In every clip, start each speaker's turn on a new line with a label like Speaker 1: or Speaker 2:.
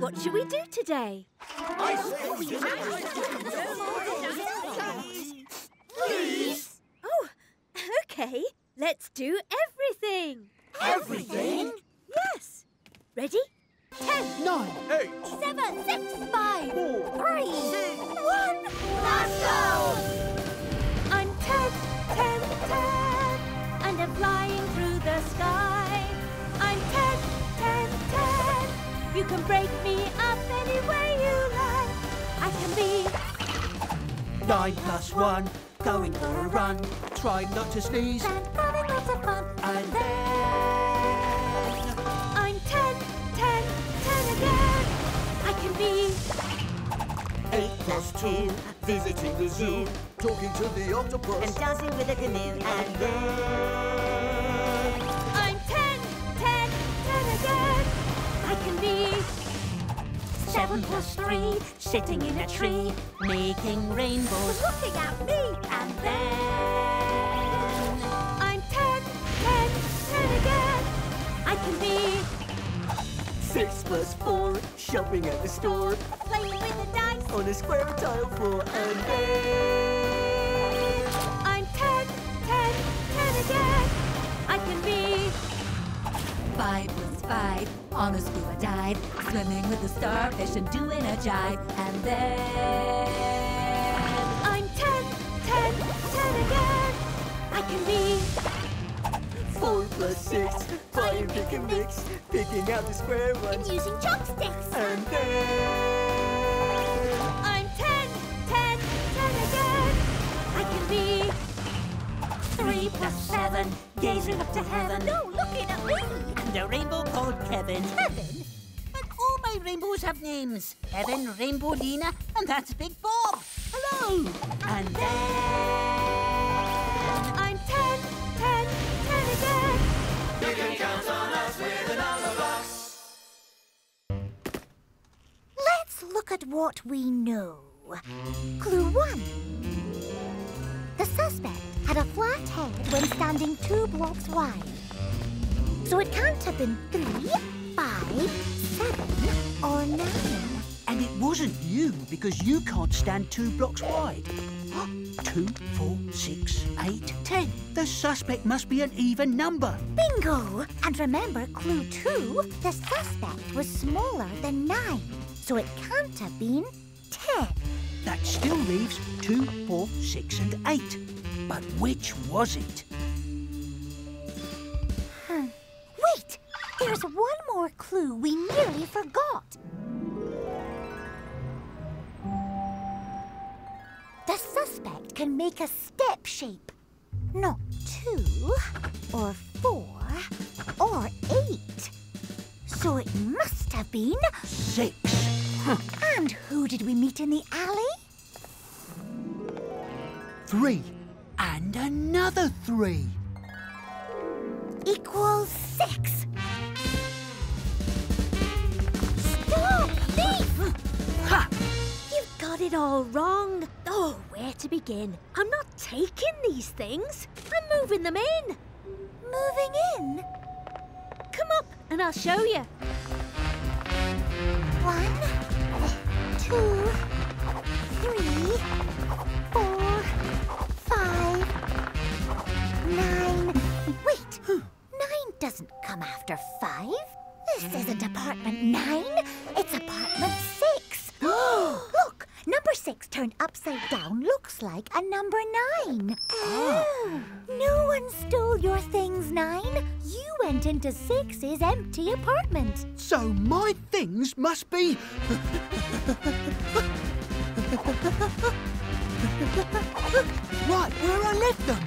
Speaker 1: What shall we do today?
Speaker 2: Please?
Speaker 1: Oh, okay. Let's do everything.
Speaker 2: Everything?
Speaker 1: Yes. Ready? Ten,
Speaker 2: Nine.
Speaker 3: Eight.
Speaker 1: seven, six, five,
Speaker 3: Four.
Speaker 1: three, one. Let's go! I'm ten, ten, ten, and I'm flying You can break me up any way you like. I can be
Speaker 2: Nine plus one. Going for a run. Try not to sneeze.
Speaker 1: and having lots of fun.
Speaker 2: And then.
Speaker 1: I'm ten, ten, ten again. I can be
Speaker 4: Eight plus two, visiting the zoo,
Speaker 3: Talking to the octopus.
Speaker 4: and dancing with a canoe, and then seven plus three, sitting in a tree, making rainbows,
Speaker 1: looking at me.
Speaker 4: and then
Speaker 1: I'm ten, ten, ten again. I can be
Speaker 4: six plus four, shopping at the store
Speaker 1: playing with the dice.
Speaker 4: on a square tile floor, and then
Speaker 5: on a scuba dive, swimming with the starfish and doing a jive. And then
Speaker 1: I'm ten, ten, ten again. I can be
Speaker 4: four plus six, fire pick and mix, picking out the square ones, and
Speaker 1: using chopsticks.
Speaker 4: and then
Speaker 1: I'm ten, ten, ten again. I can be
Speaker 4: three plus seven, gazing up to heaven.
Speaker 1: no
Speaker 4: called Kevin.
Speaker 1: Kevin.
Speaker 4: But all my rainbows have names. Kevin, Rainbow Lena, and that's Big Bob. Hello. And then...
Speaker 1: I'm ten, ten, ten again. You can count on us with another box.
Speaker 6: Let's look at what we know. Clue one. The suspect had a flat head when standing two blocks wide. So it can't have been three, five, seven, or nine.
Speaker 2: And it wasn't you because you can't stand two blocks wide. Two, four, six, eight, ten. The suspect must be an even number.
Speaker 6: Bingo! And remember, clue two, the suspect was smaller than nine. So it can't have been ten.
Speaker 2: That still leaves two, four, six, and eight. But which was it?
Speaker 6: There's one more clue we nearly forgot. The suspect can make a step shape. Not two, or four, or eight. So it must have been.
Speaker 2: Six.
Speaker 6: And who did we meet in the alley?
Speaker 2: Three. And another three.
Speaker 6: Equals six.
Speaker 1: It all wrong. Oh, where to begin? I'm not taking these things. I'm moving them in.
Speaker 6: Moving in.
Speaker 1: Come up and I'll show you.
Speaker 6: One, two, three, four, five, nine. Wait, nine doesn't come after five. This isn't apartment nine, six turned upside down looks like a number nine. Oh. oh. No one stole your things, nine. You went into six's empty apartment.
Speaker 2: So my things must be. right where I left them.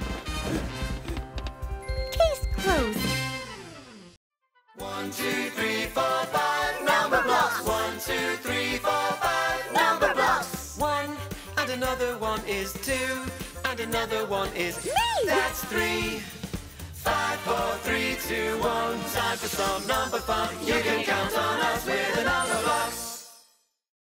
Speaker 6: Case closed.
Speaker 7: One, two, three, four, another one is two, and another one is
Speaker 6: Me!
Speaker 7: That's three. Five, four, three, two, one. Time for some number fun. You can